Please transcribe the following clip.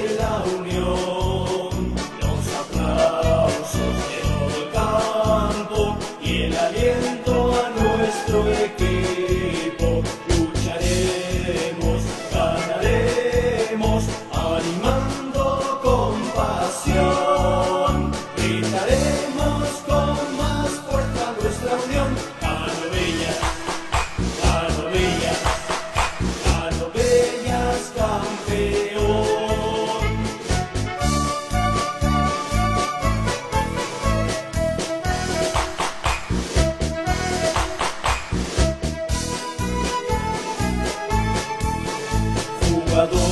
La unión, los aplausos de todo el campo y el aliento a nuestro equipo. Salvador.